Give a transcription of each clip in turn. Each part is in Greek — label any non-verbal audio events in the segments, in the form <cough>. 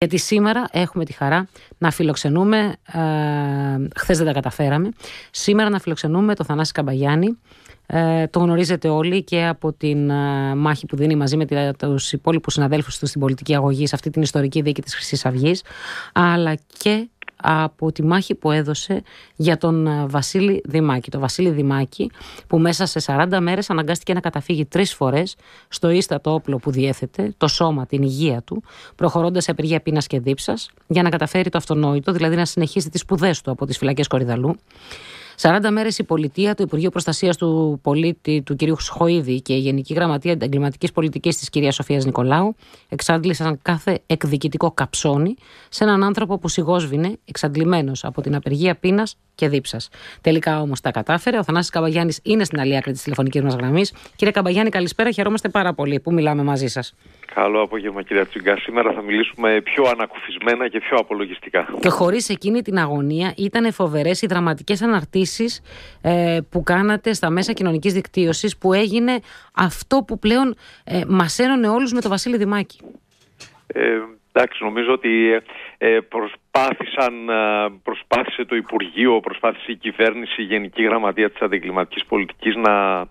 Γιατί σήμερα έχουμε τη χαρά να φιλοξενούμε, ε, χθες δεν τα καταφέραμε, σήμερα να φιλοξενούμε το Θανάση Καμπαγιάννη. Ε, το γνωρίζετε όλοι και από την ε, μάχη που δίνει μαζί με τους υπόλοιπους συναδέλφους του στην πολιτική αγωγή σε αυτή την ιστορική δίκη της Χρυσής Αυγής, αλλά και από τη μάχη που έδωσε για τον ε, Βασίλη Δημάκη. Το Βασίλη Δημάκη που μέσα σε 40 μέρες αναγκάστηκε να καταφύγει τρεις φορές στο ίστατο όπλο που διέθετε, το σώμα, την υγεία του, προχωρώντας σε απεργία πείνας και δίψας για να καταφέρει το αυτονόητο, δηλαδή να συνεχίσει τις σπουδές του από τις φυλακές Κορυδαλού. 40 μέρες η πολιτεία, το Υπουργείο Προστασίας του Πολίτη του κ. Σχοίδη και η Γενική Γραμματεία Εγκληματικής Πολιτικής της κ. Σοφίας Νικολάου εξάντλησαν κάθε εκδικητικό καψόνι σε έναν άνθρωπο που σιγόσβηνε εξαντλημένος από την απεργία πείνας και δίψας. Τελικά όμως τα κατάφερε. Ο Θανάσης Καμπαγιάννης είναι στην άλλη άκρη της τηλεφωνικής μας γραμμής. Κύριε Καμπαγιάννη, καλησπέρα. Χαιρόμαστε πάρα πολύ που μιλάμε μαζί σας. Καλό απόγευμα, κύριε Τσιγκά. Σήμερα θα μιλήσουμε πιο ανακουφισμένα και πιο απολογιστικά. Και χωρίς εκείνη την αγωνία ήταν φοβερές οι δραματικές αναρτήσεις ε, που κάνατε στα μέσα κοινωνικής δικτύωσης που έγινε αυτό που πλέον ε, μας ένωνε όλους με τον Βασίλη Δημάκη. Ε, εντάξει, νομίζω ότι ε, προσπάθησαν, ε, προσπάθησε το Υπουργείο, προσπάθησε η κυβέρνηση, η Γενική Γραμματεία της Αντιγκληματικής Πολιτικής να,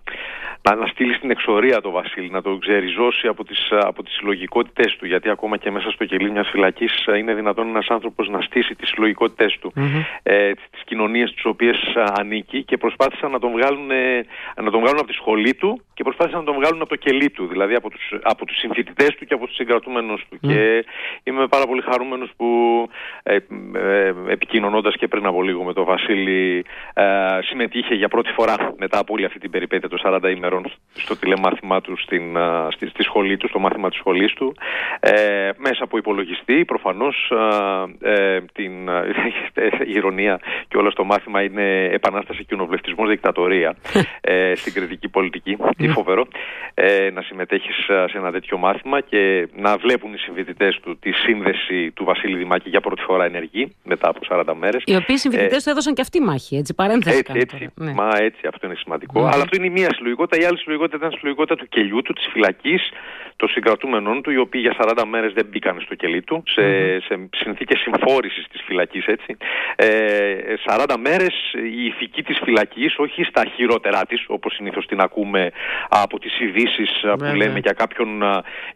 να, να στείλει στην εξορία το Βασίλη, να το ξεριζώσει από τις, από τις συλλογικότητες του, γιατί ακόμα και μέσα στο κελί μιας φυλακής ε, είναι δυνατόν ένας άνθρωπος να στήσει τις συλλογικότητες του, mm-hmm. ε, τις κοινωνίες τις οποίες ανήκει και προσπάθησαν να τον, βγάλουν, να τον βγάλουν από τη σχολή του και προσπάθησαν να τον βγάλουν από το κελί του, δηλαδή από τους, από τους συμφοιτητές του και από τους συγκρατούμενους του. Και είμαι πάρα πολύ χαρούμενος που ε, ε, επικοινωνώντας και πριν από λίγο με τον Βασίλη ε, συμμετείχε για πρώτη φορά μετά από όλη αυτή την περιπέτεια των 40 ημερών στο τηλεμάθημά τους στην, ε, στη, στη, σχολή τους, στο μάθημα της σχολής του ε, μέσα από υπολογιστή προφανώς ε, την η ηρωνία και όλο στο μάθημα είναι επανάσταση κοινοβουλευτισμός δικτατορία ε, στην κριτική πολιτική τι ναι. φοβερό ε, να συμμετέχεις σε ένα τέτοιο μάθημα και να βλέπουν οι συμφοιτητές του τη σύνδεση του Βασίλη Δημάκη για πρώτη φορά ενεργή μετά από 40 μέρες. Οι οποίοι συμφοιτητές ε, του έδωσαν και αυτή μάχη, έτσι, παρένθεση. Έτσι, έτσι, ναι. μα έτσι, αυτό είναι σημαντικό. Ναι. Αλλά αυτό είναι η μία συλλογικότητα. Η άλλη συλλογικότητα ήταν η συλλογικότητα του κελιού του, της φυλακής, των συγκρατούμενων του, οι οποίοι για 40 μέρες δεν μπήκαν στο κελί του, σε, mm-hmm. σε συνθήκες συμφόρησης της φυλακής, έτσι. Ε, 40 μέρες η ηθική της φυλακής, όχι στα χειρότερά της, όπως συνήθως την ακούμε από τις ειδήσει που λέμε για κάποιον,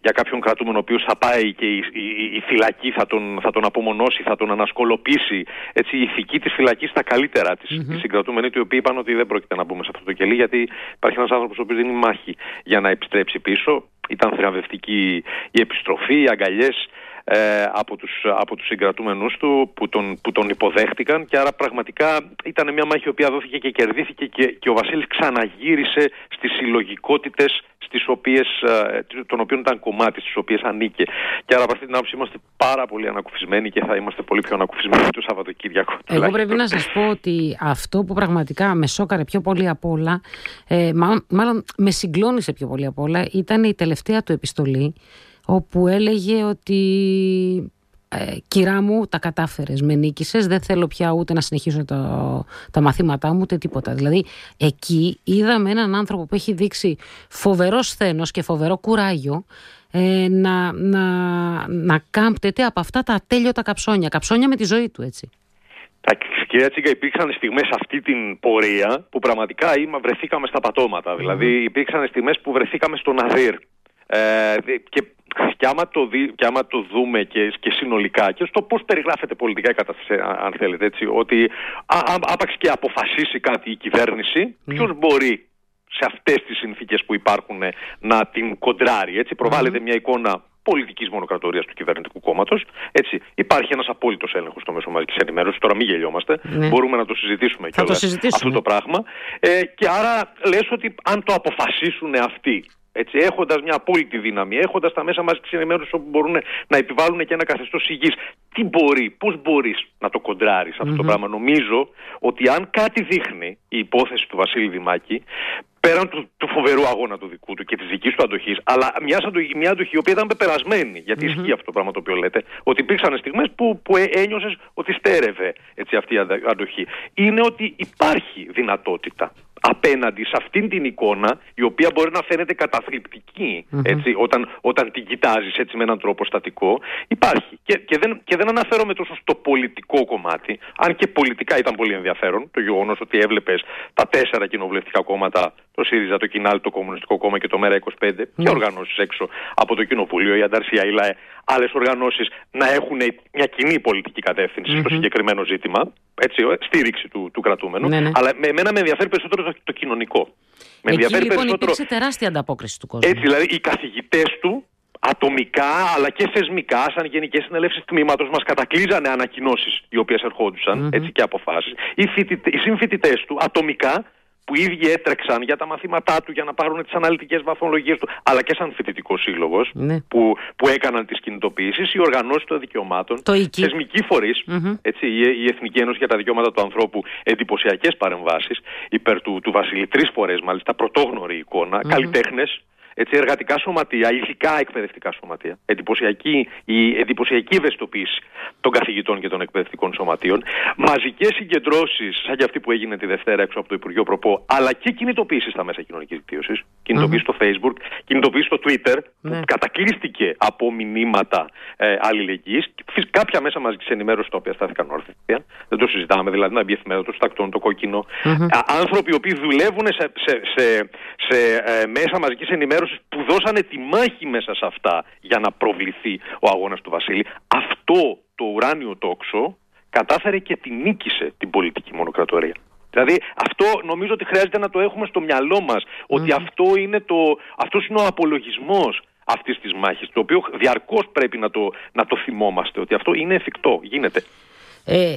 για κάποιον κρατούμενο ο οποίος θα πάει και η, η, η φυλακή θα τον, θα τον απομονώσει, θα τον ανασκολοποιήσει. Έτσι, η ηθική της φυλακής στα καλύτερα της. Mm-hmm. Οι συγκρατούμενοι του οποίοι είπαν ότι δεν πρόκειται να μπούμε σε αυτό το κελί, γιατί υπάρχει ένας άνθρωπος ο οποίος δίνει μάχη για να επιστρέψει πίσω. Ήταν θριαμβευτική η επιστροφή, οι αγκαλιές ε, από, τους, από τους συγκρατούμενους του που τον, που τον υποδέχτηκαν και άρα πραγματικά ήταν μια μάχη η οποία δόθηκε και κερδίθηκε και, και ο Βασίλης ξαναγύρισε στις συλλογικότητες στις οποίες, ε, των οποίων ήταν κομμάτι, στις οποίες ανήκε. Και άρα από αυτή την άποψη είμαστε πάρα πολύ ανακουφισμένοι και θα είμαστε πολύ πιο ανακουφισμένοι το Σαββατοκύριακο. Εγώ πρέπει να σας πω ότι αυτό που πραγματικά με σώκαρε πιο πολύ απ' όλα, ε, μάλλον, μάλλον με συγκλώνησε πιο πολύ απ' όλα, ήταν η τελευταία του επιστολή όπου έλεγε ότι ε, κυρά μου τα κατάφερες, με νίκησες, δεν θέλω πια ούτε να συνεχίσω το, τα μαθήματά μου ούτε τίποτα. Δηλαδή εκεί είδαμε έναν άνθρωπο που έχει δείξει φοβερό σθένος και φοβερό κουράγιο ε, να, να, να κάμπτεται από αυτά τα ατέλειωτα καψόνια, καψόνια με τη ζωή του έτσι. Κυρία Τσίγκα, υπήρξαν στιγμές αυτή την πορεία που πραγματικά είμα, βρεθήκαμε στα πατώματα. Δηλαδή υπήρξαν στιγμές που βρεθήκαμε στον Αδύρ. Ε, και και άμα το, δει, και άμα το δούμε και, και συνολικά και στο πώς περιγράφεται πολιτικά η κατάσταση, αν θέλετε έτσι, ότι άπαξ και αποφασίσει κάτι η κυβέρνηση, mm. ποιος μπορεί σε αυτές τις συνθήκες που υπάρχουν να την κοντράρει, έτσι, προβάλλεται μια εικόνα πολιτικής μονοκρατορίας του κυβερνητικού κόμματος. Έτσι, υπάρχει ένας απόλυτος έλεγχος στο μέσο μαζικής ενημέρωσης. Τώρα μην γελιόμαστε. Ναι. Μπορούμε να το συζητήσουμε και αυτό το πράγμα. Ε, και άρα λες ότι αν το αποφασίσουν αυτοί έτσι, έχοντας μια απόλυτη δύναμη, έχοντας τα μέσα μαζικής ενημέρωσης όπου μπορούν να επιβάλλουν και ένα καθεστώς υγιής. Τι μπορεί, πώς μπορείς να το κοντράρεις αυτό το πράγμα. Νομίζω ότι αν κάτι δείχνει η υπόθεση του Βασίλη Δημάκη, πέραν του, του φοβερού αγώνα του δικού του και της δικής του αντοχής, αλλά μια, αντοχή, μια αντοχή η οποία ήταν πεπερασμένη, γιατί mm-hmm. ισχύει αυτό το πράγμα το οποίο λέτε, ότι υπήρξαν στιγμές που, που ένιωσες ότι στέρευε έτσι, αυτή η αντοχή. Είναι ότι υπάρχει δυνατότητα απέναντι σε αυτήν την εικόνα η οποία μπορεί να φαίνεται έτσι, όταν, όταν την κοιτάζεις έτσι με έναν τρόπο στατικό υπάρχει. Και, και, δεν, και δεν αναφέρομαι τόσο στο πολιτικό κομμάτι αν και πολιτικά ήταν πολύ ενδιαφέρον το γεγονός ότι έβλεπες τα τέσσερα κοινοβουλευτικά κόμματα το ΣΥΡΙΖΑ, το ΚΙΝΑΛ, το Κομμουνιστικό Κόμμα και το ΜΕΡΑ25 mm. και οργανώσεις έξω από το Κοινοβούλιο, η Ανταρσία, η ΛΑΕ, άλλες οργανώσεις να έχουν μια κοινή πολιτική κατεύθυνση στο συγκεκριμένο ζήτημα, έτσι, στήριξη του, του κρατούμενου, ναι, ναι. αλλά με εμένα με ενδιαφέρει περισσότερο το, το κοινωνικό. Με Εκεί λοιπόν περισσότερο... υπήρξε τεράστια ανταπόκριση του κόσμου. Έτσι, δηλαδή οι καθηγητές του ατομικά αλλά και θεσμικά, σαν γενικέ συνελεύσει τμήματος, μας κατακλείζανε ανακοινώσεις οι οποίες έτσι και αποφάσεις. Οι, οι συμφοιτητές του ατομικά που οι ίδιοι έτρεξαν για τα μαθήματά του για να πάρουν τις αναλυτικές βαθμολογίες του, αλλά και σαν φοιτητικός σύλλογος ναι. που, που έκαναν τις κινητοποιήσεις, οι οργανώσεις των δικαιωμάτων, το θεσμικοί έτσι, η, η Εθνική Ένωση για τα Δικαιώματα του Ανθρώπου, εντυπωσιακές παρεμβάσεις υπέρ του, του Βασιλή, τρεις φορές μάλιστα, πρωτόγνωρη εικόνα, mm-hmm. καλλιτέχνες, έτσι, εργατικά σωματεία, ηθικά εκπαιδευτικά σωματεία, εντυπωσιακή, η εντυπωσιακή ευαισθητοποίηση των καθηγητών και των εκπαιδευτικών σωματείων, μαζικές συγκεντρώσεις, σαν και αυτή που έγινε τη Δευτέρα έξω από το Υπουργείο Προπό, αλλά και κινητοποίησης στα μέσα κοινωνικής δικτύωσης, κινητοποίηση στο Facebook, κινητοποίηση στο Twitter, που ναι. κατακλείστηκε από μηνύματα ε, αλληλεγγύης, κάποια μέσα μαζικής ενημέρωσης τα οποία στάθηκαν όρθια, δεν το συζητάμε, δηλαδή να μπει εφημερίδα το στακτών, το κόκκινο. Άνθρωποι οι οποίοι δουλεύουν σε, σε, σε, σε ε, μέσα μαζικής ενημέρωσης που δώσανε τη μάχη μέσα σε αυτά για να προβληθεί ο αγώνας του Βασίλη. Αυτό το ουράνιο τόξο κατάφερε και την νίκησε την πολιτική μονοκρατορία. Δηλαδή αυτό νομίζω ότι χρειάζεται να το έχουμε στο μυαλό μας, ότι αυτό είναι το, αυτός είναι ο απολογισμός αυτής της μάχης, το οποίο διαρκώς πρέπει να το, να το θυμόμαστε, ότι αυτό είναι εφικτό, γίνεται. Ε,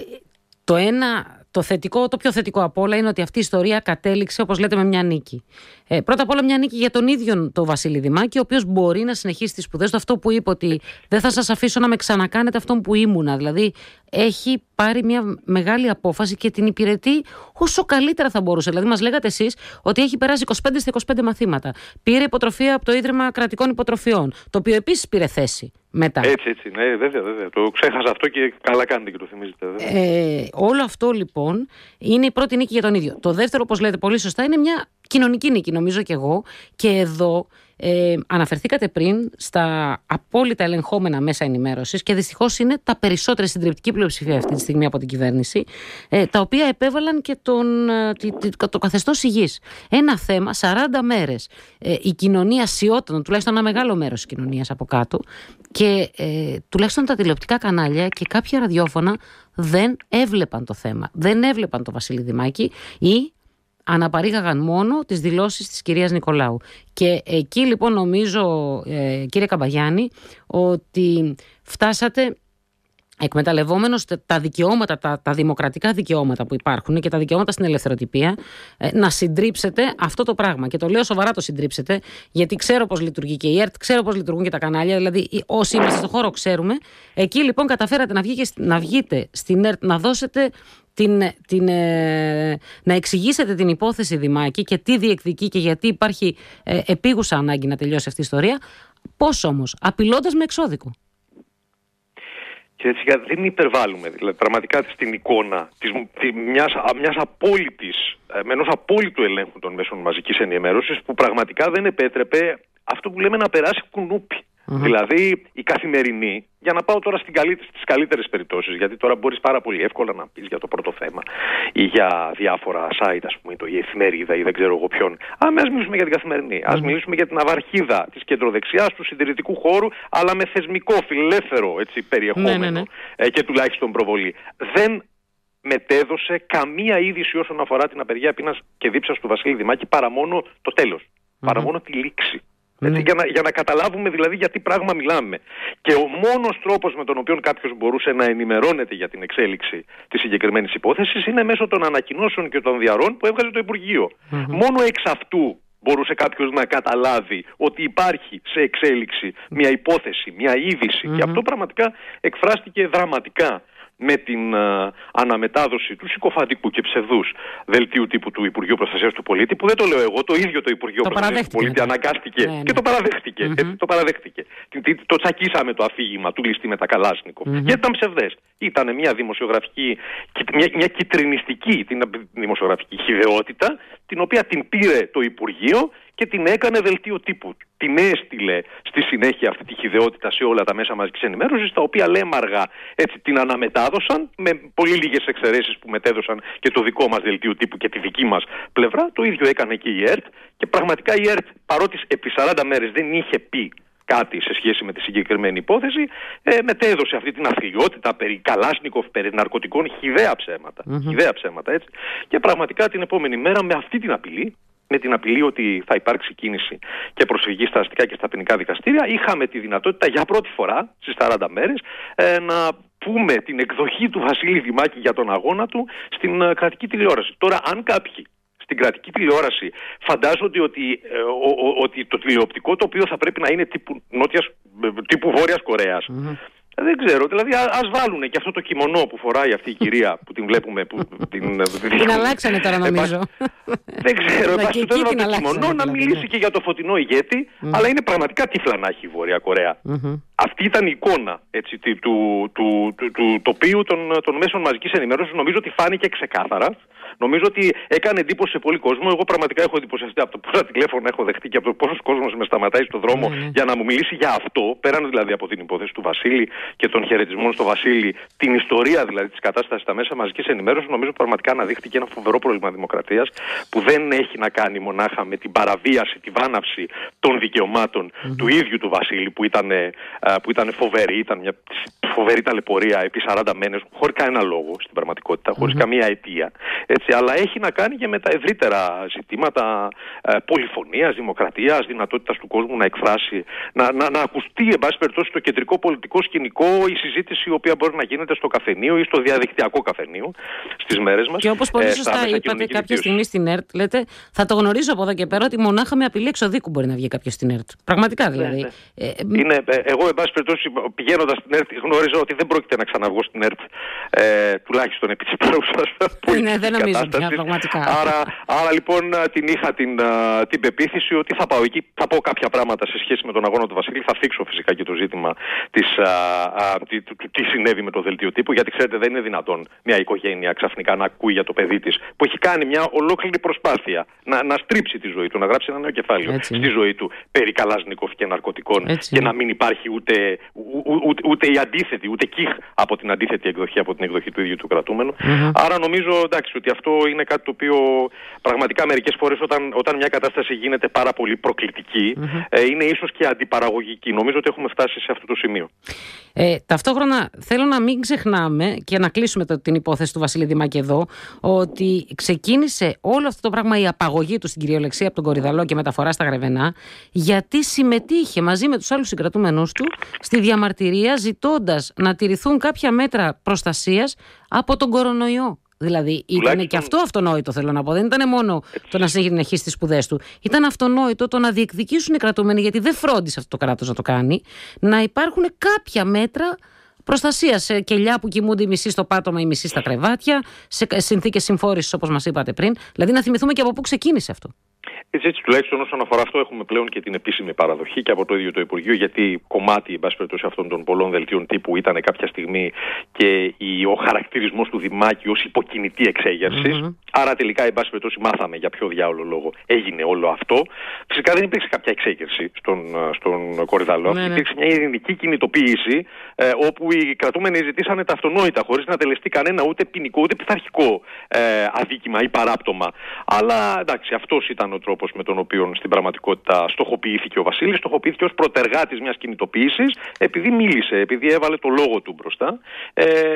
το ένα το, θετικό, το πιο θετικό από όλα είναι ότι αυτή η ιστορία κατέληξε, όπως λέτε, με μια νίκη. Ε, πρώτα απ' όλα, μια νίκη για τον ίδιο τον Βασίλη Δημάκη, ο οποίος μπορεί να συνεχίσει τις σπουδές του. Αυτό που είπε ότι δεν θα σας αφήσω να με ξανακάνετε αυτόν που ήμουνα. Δηλαδή, έχει πάρει μια μεγάλη απόφαση και την υπηρετεί όσο καλύτερα θα μπορούσε. Δηλαδή, μας λέγατε εσείς ότι έχει περάσει 25 στα 25 μαθήματα. Πήρε υποτροφία από το Ίδρυμα Κρατικών Υποτροφιών, το οποίο επίσης πήρε θέση μετά. Έτσι, έτσι. Ναι, βέβαια, βέβαια. Το ξέχασα αυτό και καλά κάνετε και το θυμίζετε. Ε, όλο αυτό λοιπόν είναι η πρώτη νίκη για τον ίδιο. Το δεύτερο, όπως λέτε πολύ σωστά, είναι μια κοινωνική νίκη, νομίζω και εγώ. Και εδώ ε, αναφερθήκατε πριν στα απόλυτα ελεγχόμενα μέσα ενημέρωσης και δυστυχώς είναι τα περισσότερα συντριπτική πλειοψηφία αυτή τη στιγμή από την κυβέρνηση ε, τα οποία επέβαλαν και τον, ε, το καθεστώς υγιής. Ένα θέμα, 40 μέρες ε, η κοινωνία σιώταν, τουλάχιστον ένα μεγάλο μέρος της κοινωνίας από κάτω και ε, τουλάχιστον τα τηλεοπτικά κανάλια και κάποια ραδιόφωνα δεν έβλεπαν το θέμα. Δεν έβλεπαν το Βασίλη Δημάκη ή αναπαρήγαγαν μόνο τις δηλώσεις της κυρίας Νικολάου. Και εκεί λοιπόν νομίζω ε, κύριε Καμπαγιάννη ότι φτάσατε εκμεταλλευόμενος τα δικαιώματα, τα, τα δημοκρατικά δικαιώματα που υπάρχουν και τα δικαιώματα στην ελευθεροτυπία, ε, να συντρίψετε αυτό το πράγμα. Και το λέω σοβαρά το συντρίψετε, γιατί ξέρω πώς λειτουργεί και η ΕΡΤ, ξέρω πώς λειτουργούν και τα κανάλια, δηλαδή όσοι είμαστε στον χώρο ξέρουμε. Εκεί λοιπόν καταφέρατε να, βγείτε, να βγείτε στην ΕΡΤ, να δώσετε την, την, ε, να εξηγήσετε την υπόθεση Δημάκη και τι διεκδικεί και γιατί υπάρχει ε, επίγουσα ανάγκη να τελειώσει αυτή η ιστορία. Πώς όμως, απειλώντας με εξώδικο. Και έτσι δεν υπερβάλλουμε δηλαδή, πραγματικά στην εικόνα της, μιας, μιας απόλυτης, ε, με ενός απόλυτου ελέγχου των μέσων μαζικής ενημέρωσης που πραγματικά δεν επέτρεπε αυτό που λέμε να περάσει κουνούπι. Δηλαδή η καθημερινή, για να πάω τώρα στις καλύτερες περιπτώσεις, γιατί τώρα μπορείς πάρα πολύ εύκολα να πεις για το πρώτο θέμα ή για διάφορα site, ας πούμε, το, η εφημερίδα ή δεν ξέρω εγώ ποιον. Α, ας μιλήσουμε για την καθημερινή. Α μιλήσουμε για την αβαρχίδα της κεντροδεξιάς, του συντηρητικού χώρου, αλλά με θεσμικό, φιλελεύθερο έτσι, περιεχόμενο ναι, ναι, ναι. Ε, και τουλάχιστον προβολή. Δεν μετέδωσε καμία είδηση όσον αφορά την απεργία πείνας και δίψας του Βασίλη Δημάκη παρά μόνο το τέλος. Παρά μόνο τη λήξη. Έτσι, ναι. για, να, για να καταλάβουμε δηλαδή για τι πράγμα μιλάμε. Και ο μόνος τρόπος με τον οποίο κάποιος μπορούσε να ενημερώνεται για την εξέλιξη της συγκεκριμένης υπόθεσης είναι μέσω των ανακοινώσεων και των διαρών που έβγαζε το υπουργειο Μόνο εξ αυτού μπορούσε κάποιος να καταλάβει ότι υπάρχει σε εξέλιξη μια υπόθεση, μια ειδηση Και αυτό πραγματικά εκφράστηκε δραματικά με την uh, αναμετάδοση του συκοφαντικού και ψευδούς δελτίου τύπου του Υπουργείου Προστασίας του Πολίτη, που δεν το λέω εγώ, το ίδιο το Υπουργείο Προστασίας του Πολίτη αναγκάστηκε ναι, ναι. και το παραδέχτηκε. Mm-hmm. το παραδέχτηκε. Το τσακίσαμε το αφήγημα του ληστή με τα καλάσνικο. Mm-hmm. Γιατί ήταν ψευδές. Ήταν μια δημοσιογραφική, μια, μια κυτρινιστική την δημοσιογραφική χειδεότητα, την οποία την πήρε το Υπουργείο και την έκανε δελτίο τύπου. Την έστειλε στη συνέχεια αυτή τη χειδεότητα σε όλα τα μέσα μαζικής ενημέρωσης, τα οποία λέμαργα έτσι την αναμετάδωσαν, με πολύ λίγες εξαιρέσεις που μετέδωσαν και το δικό μας δελτίο τύπου και τη δική μας πλευρά. Το ίδιο έκανε και η ΕΡΤ. Και πραγματικά η ΕΡΤ, παρότι επί 40 μέρες δεν είχε πει κάτι σε σχέση με τη συγκεκριμένη υπόθεση, ε, μετέδωσε αυτή την αθλειότητα περί Καλάσνικοφ, περί ναρκωτικών, χιδέα ψέματα. Χιδέα ψέματα έτσι. Και πραγματικά την επόμενη μέρα με αυτή την απειλή, με την απειλή ότι θα υπάρξει κίνηση και προσφυγή στα αστικά και στα ποινικά δικαστήρια, είχαμε τη δυνατότητα για πρώτη φορά στις 40 μέρες ε, να πούμε την εκδοχή του Βασίλη Δημάκη για τον αγώνα του στην ε, κρατική τηλεόραση. Τώρα, αν κάποιοι στην κρατική τηλεόραση φαντάζονται ότι, ε, ότι το τηλεοπτικό το οποίο θα πρέπει να είναι τύπου, νότιας, τύπου Βόρειας δεν ξέρω, δηλαδή α βάλουν και αυτό το κιμονό που φοράει αυτή η κυρία που την βλέπουμε. Που, <laughs> την, την αλλάξανε τώρα νομίζω. δεν ξέρω, βάσει το κιμονό να δηλαδή, μιλήσει ναι. και για το φωτεινό ηγέτη, αλλά είναι πραγματικά τύφλα να έχει η Βόρεια Αυτή ήταν η εικόνα έτσι, του, του, του, του, τοπίου των, των μέσων μαζικής ενημέρωσης, νομίζω ότι φάνηκε ξεκάθαρα. Νομίζω ότι έκανε εντύπωση σε πολύ κόσμο. Εγώ πραγματικά έχω εντυπωσιαστεί από το πόσα τηλέφωνα έχω δεχτεί και από το πόσος κόσμος με σταματάει στον δρόμο ναι, ναι. για να μου μιλήσει για αυτό, πέραν δηλαδή από την υπόθεση του Βασίλη και των χαιρετισμών στο Βασίλη, την ιστορία δηλαδή της κατάστασης στα μέσα μαζικής ενημέρωσης, νομίζω πραγματικά αναδείχθηκε ένα φοβερό πρόβλημα δημοκρατίας που δεν έχει να κάνει μονάχα με την παραβίαση, τη βάναυση των δικαιωματων του ίδιου του Βασίλη που ήταν, που ήταν φοβερή, ήταν μια φοβερή ταλαιπωρία επί 40 μένε, χωρίς κανένα λόγο στην πραγματικότητα, καμία αιτία. Έτσι, αλλά έχει να κάνει και με τα ευρύτερα ζητήματα ε, πολυφωνίας, δημοκρατίας, δυνατότητας του κόσμου να εκφράσει, να, να, να ακουστεί, εν πάση περιπτώσει, το κεντρικό πολιτικό σκηνικό, η συζήτηση η οποία μπορεί να γίνεται στο καφενείο ή στο διαδικτυακό καφενείο στις μέρες μας. Και όπως πολύ ε, σωστά είπατε κάποια στιγμή στην ΕΡΤ, λέτε, θα το γνωρίζω από εδώ και πέρα ότι μονάχα με απειλή εξοδίκου μπορεί να βγει κάποιος στην ΕΡΤ. Πραγματικά ναι, δηλαδή. Ναι, ναι. Ε, Είναι, ε, εγώ, εν πάση περιπτώσει, πηγαίνοντας στην ΕΡΤ, γνώριζα ότι δεν πρόκειται να ξαναβγώ στην ΕΡΤ, ε, τουλάχιστον επί της παρούσα. Ναι, δεν νομίζω πια, πραγματικά. Άρα, άρα λοιπόν την είχα την, την πεποίθηση ότι θα πάω εκεί, θα πω κάποια πράγματα σε σχέση με τον αγώνα του Βασίλη, θα θίξω φυσικά και το ζήτημα της, τι, τι συνέβη με το δελτίο τύπου, γιατί ξέρετε δεν είναι δυνατόν μια οικογένεια ξαφνικά να ακούει για το παιδί της που έχει κάνει μια ολόκληρη προσπάθεια να, να στρίψει τη ζωή του, να γράψει ένα νέο κεφάλαιο Έτσι. στη ζωή του περί Καλάσνικοφ και ναρκωτικών Έτσι. και να μην υπάρχει ούτε, ούτε, ούτε η αντίθετη, ούτε κύχ από την αντίθετη εκδοχή, από την εκδοχή του ίδιου του κρατούμενου. Mm-hmm. Άρα νομίζω εντάξει, ότι αυτό είναι κάτι το οποίο πραγματικά μερικές φορές όταν, όταν μια κατάσταση γίνεται πάρα πολύ προκλητική, mm-hmm. ε, είναι ίσως και αντιπαραγωγική. Νομίζω ότι έχουμε φτάσει σε αυτό το σημείο. Ε, ταυτόχρονα θέλω να μην ξεχνάμε και να κλείσουμε το, την υπόθεση του Βασίλη Δημάκη εδώ, ότι ξεκίνησε όλο αυτό το πράγμα η απαγωγή του στην κυριολεξία από τον Κορυδαλό και μεταφορά στα Γρεβενά, γιατί συμμετείχε μαζί με τους άλλους συγκρατούμενους του στη διαμαρτυρία ζητώντας να τηρηθούν κάποια μέτρα προστασίας από τον κορονοϊό. Δηλαδή ήταν και αυτό αυτονόητο, θέλω να πω. Δεν ήταν μόνο το να συνεχίσει τις σπουδές του. Ήταν αυτονόητο το να διεκδικήσουν οι κρατούμενοι, γιατί δεν φρόντισε αυτό το κράτος να το κάνει, να υπάρχουν κάποια μέτρα προστασίας σε κελιά που κοιμούνται οι μισοί στο πάτωμα, οι μισοί στα κρεβάτια, σε συνθήκες συμφόρησης όπως μας είπατε πριν. Δηλαδή να θυμηθούμε και από πού ξεκίνησε αυτό. Έτσι, έτσι, τουλάχιστον όσον αφορά αυτό, έχουμε πλέον και την επίσημη παραδοχή και από το ίδιο το Υπουργείο, γιατί κομμάτι, εν πάση περιπτώσει, αυτών των πολλών δελτίων τύπου ήταν κάποια στιγμή και ο χαρακτηρισμός του Δημάκη ως υποκινητή Άρα, τελικά, εν πάση περιπτώσει, μάθαμε για ποιο διάολο λόγο έγινε όλο αυτό. Φυσικά δεν υπήρξε κάποια εξέγερση στον, στον Κορυδαλό. Ναι, ναι. Υπήρξε μια ειρηνική κινητοποίηση, ε, όπου οι κρατούμενοι ζητήσανε τα αυτονόητα, χωρίς να τελεστεί κανένα ούτε ποινικό ούτε πειθαρχικό ε, αδίκημα ή παράπτωμα. Αλλά εντάξει, αυτός ήταν ο τρόπος με τον οποίο στην πραγματικότητα στοχοποιήθηκε ο Βασίλης. Στοχοποιήθηκε ως προτεργάτης μιας κινητοποίησης, επειδή μίλησε, επειδή έβαλε το λόγο του μπροστά. Ε,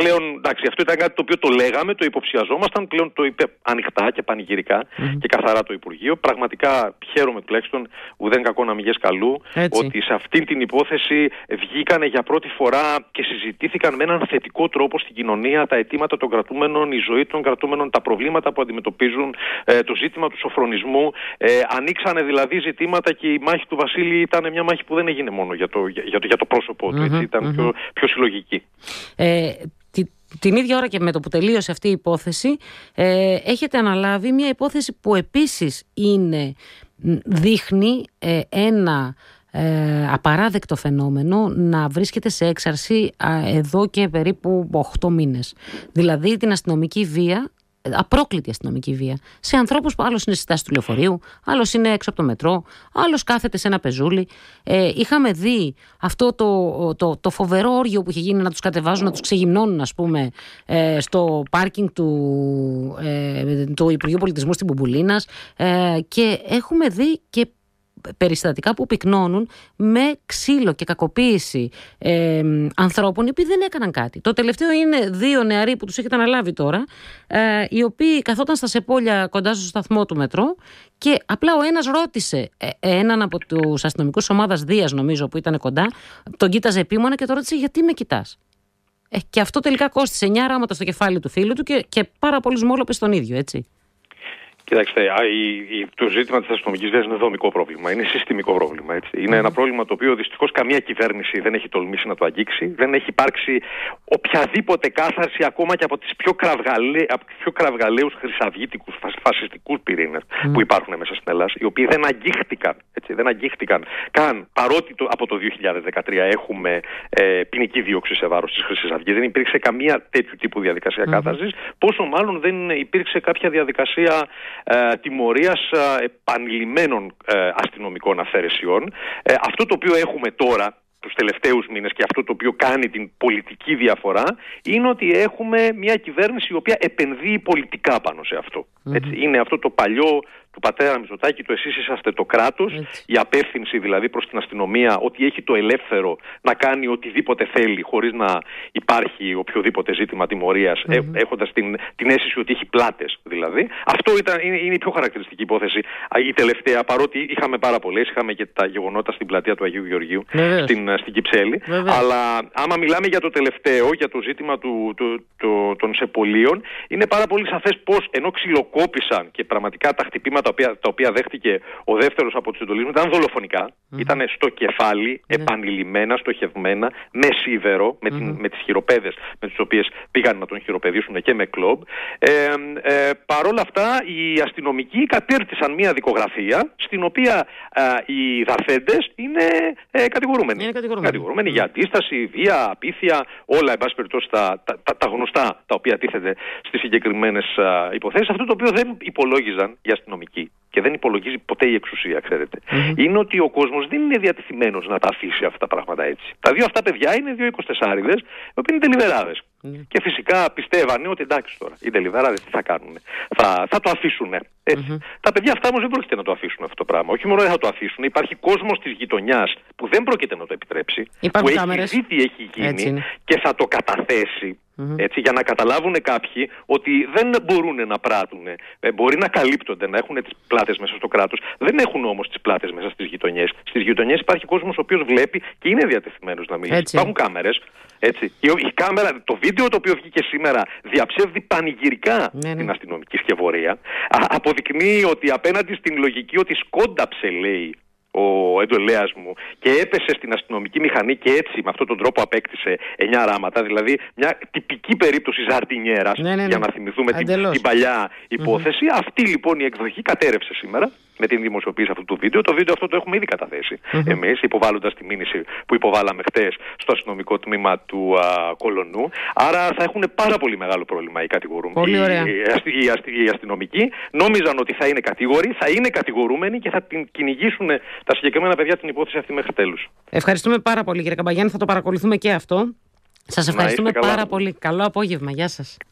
πλέον, εντάξει, αυτό ήταν κάτι το οποίο το λέγαμε, το υποψιαζόμασταν, πλέον το είπε ανοιχτά και πανηγυρικά και καθαρά το Υπουργείο. Πραγματικά χαίρομαι τουλάχιστον, ουδέν κακό να μην καλού, ότι σε αυτή την υπόθεση βγήκανε για πρώτη φορά και συζητήθηκαν με έναν θετικό τρόπο στην κοινωνία τα αιτήματα των κρατούμενων, η ζωή των κρατούμενων, τα προβλήματα που αντιμετωπίζουν, ε, το ζήτημα του σοφρονισμού. Ε, ανοίξανε δηλαδή ζητήματα και η μάχη του Βασίλη ήταν μια μάχη που δεν έγινε μόνο για το, για, το, για το πρόσωπό του, ετσι ήταν πιο, πιο συλλογική. Ε, την ίδια ώρα και με το που τελείωσε αυτή η υπόθεση ε, έχετε αναλάβει μια υπόθεση που επίσης είναι, δείχνει ε, ένα ε, απαράδεκτο φαινόμενο να βρίσκεται σε έξαρση εδώ και περίπου 8 μήνες. Δηλαδή την αστυνομική βία απρόκλητη αστυνομική βία σε ανθρώπους που άλλος είναι στη στάση του λεωφορείου, άλλος είναι έξω από το μετρό, άλλος κάθεται σε ένα πεζούλι. Ε, είχαμε δει αυτό το, το, το φοβερό όργιο που είχε γίνει να τους κατεβάζουν, να τους ξεγυμνώνουν, ας πούμε, ε, στο πάρκινγκ του, ε, του Υπουργείου Πολιτισμού στην Μπουμπουλίνα. Ε, και έχουμε δει και περιστατικά που πυκνώνουν με ξύλο και κακοποίηση ε, ανθρώπων οι οποίοι δεν έκαναν κάτι. Το τελευταίο είναι δύο νεαροί που τους έχετε αναλάβει τώρα, ε, οι οποίοι καθόταν στα σεπόλια κοντά στο σταθμό του μετρό και απλά ο ένας ρώτησε ε, έναν από τους αστυνομικούς ομάδας Δίας νομίζω που ήταν κοντά, τον κοίταζε επίμονα και τον ρώτησε γιατί με κοιτάς; Ε, και αυτό τελικά κόστησε 9 ράματα στο κεφάλι του φίλου του και, και πάρα πολλούς μόλοπες τον ίδιο, έτσι. Κοιτάξτε, το ζήτημα της αστυνομικής βίας είναι δομικό πρόβλημα. Είναι συστημικό πρόβλημα. Έτσι. Είναι ένα πρόβλημα το οποίο δυστυχώς καμία κυβέρνηση δεν έχει τολμήσει να το αγγίξει. Δεν έχει υπάρξει οποιαδήποτε κάθαρση ακόμα και από, τις πιο κραυγαλαί, από τους πιο κραυγαλαίους χρυσαυγήτικους φασιστικούς πυρήνες που υπάρχουν μέσα στην Ελλάδα, οι οποίοι δεν αγγίχτηκαν. Έτσι, δεν αγγίχτηκαν καν παρότι το, από το 2013 έχουμε ε, ποινική δίωξη σε βάρος της Χρυσής Αυγής. Δεν υπήρξε καμία τέτοιου τύπου διαδικασία mm-hmm. κάθαρση. Πόσο μάλλον δεν υπήρξε κάποια διαδικασία ε, τιμωρίας ε, επανειλημμένων ε, αστυνομικών αφαιρεσιών. Ε, αυτό το οποίο έχουμε τώρα τους τελευταίους μήνες και αυτό το οποίο κάνει την πολιτική διαφορά είναι ότι έχουμε μια κυβέρνηση η οποία επενδύει πολιτικά πάνω σε αυτό. Έτσι, είναι αυτό το παλιό του πατέρα Μητσοτάκη, το εσείς είσαστε το κράτος, η απεύθυνση δηλαδή προς την αστυνομία ότι έχει το ελεύθερο να κάνει οτιδήποτε θέλει χωρίς να υπάρχει οποιοδήποτε ζήτημα τιμωρίας, mm-hmm. έχοντας την, την αίσθηση ότι έχει πλάτες δηλαδή. Αυτό ήταν, είναι, είναι η πιο χαρακτηριστική υπόθεση. Η τελευταία, παρότι είχαμε πάρα πολλές, είχαμε και τα γεγονότα στην πλατεία του Αγίου Γεωργίου, στην, στην Κυψέλη, αλλά άμα μιλάμε για το τελευταίο, για το ζήτημα του, του, του, των σεπολίων, είναι πάρα πολύ σαφές πώς ενώ ξυλοκόπησαν και πραγματικά τα χτυπήματα τα οποία, τα οποία δέχτηκε ο δεύτερος από τους εντολισμού ήταν δολοφονικά. Ήταν στο κεφάλι, mm-hmm. επανειλημμένα, στοχευμένα, με σίδερο, με, την, με τις χειροπέδες με τις οποίες πήγαν να τον χειροπεδίσουν και με κλομπ. Ε, ε, Παρ' όλα αυτά, οι αστυνομικοί κατήρτισαν μια δικογραφία στην οποία οι δαθέντες είναι ε, κατηγορούμενοι. Είναι κατηγορούμενοι. κατηγορούμενοι για αντίσταση, βία, απίθεια, όλα, εν πάση περιπτώσει, τα, τα, τα, τα, γνωστά τα οποία τίθενται στις συγκεκριμένες υποθέσεις. Αυτό το οποίο δεν υπολόγιζαν οι αστυνομικοί και δεν υπολογίζει ποτέ η εξουσία, ξέρετε, mm-hmm. είναι ότι ο κόσμος δεν είναι διατεθειμένος να τα αφήσει αυτά τα πράγματα έτσι. Τα δύο αυτά παιδιά είναι δύο 24 οι οποίοι είναι τελειβεράδες. Mm-hmm. Και φυσικά πιστεύανε ότι εντάξει τώρα, οι τελειβεράδε τι θα κάνουν. Θα, θα το αφήσουν. Mm-hmm. Τα παιδιά αυτά όμως δεν πρόκειται να το αφήσουν αυτό το πράγμα. Όχι μόνο δεν θα το αφήσουν, υπάρχει κόσμος της γειτονιάς που δεν πρόκειται να το επιτρέψει. Υπάρχουν που έχει δει τι έχει γίνει και θα το καταθέσει έτσι, για να καταλάβουν κάποιοι ότι δεν μπορούν να πράττουν. Ε, μπορεί να καλύπτονται, να έχουν τις πλάτες μέσα στο κράτος. Δεν έχουν όμως τις πλάτες μέσα στις γειτονιές. Στις γειτονιές υπάρχει κόσμος ο οποίος βλέπει και είναι διατεθειμένος να μιλήσει. Έτσι. Υπάρχουν κάμερες. Έτσι. Η, η κάμερα, το βίντεο το οποίο βγήκε σήμερα διαψεύδει πανηγυρικά ναι, ναι. την αστυνομική σκευωρία. αποδεικνύει ότι απέναντι στην λογική ότι σκόνταψε, λέει, ο εντολέα μου και έπεσε στην αστυνομική μηχανή και έτσι με αυτόν τον τρόπο απέκτησε 9 ράματα. Δηλαδή μια τυπική περίπτωση ζαρτινιέρας ναι, ναι, ναι. για να θυμηθούμε την, την, παλιά υπόθεση. Αυτή λοιπόν η εκδοχή κατέρευσε σήμερα με την δημοσιοποίηση αυτού του βίντεο. Το βίντεο αυτό το έχουμε ήδη καταθέσει mm-hmm. εμείς, υποβάλλοντας τη μήνυση που υποβάλαμε χτες στο αστυνομικό τμήμα του α, Κολονού. Άρα θα έχουν πάρα πολύ μεγάλο πρόβλημα οι κατηγορούμενοι. Οι, οι, οι, αστυνομικοί νόμιζαν ότι θα είναι κατηγοροί, θα είναι κατηγορούμενοι και θα την κυνηγήσουν τα συγκεκριμένα παιδιά την υπόθεση αυτή μέχρι τέλους. Ευχαριστούμε πάρα πολύ, κύριε Καμπαγιάννη. Θα το παρακολουθούμε και αυτό. Σας ευχαριστούμε πάρα πολύ. Καλό απόγευμα. Γεια σας.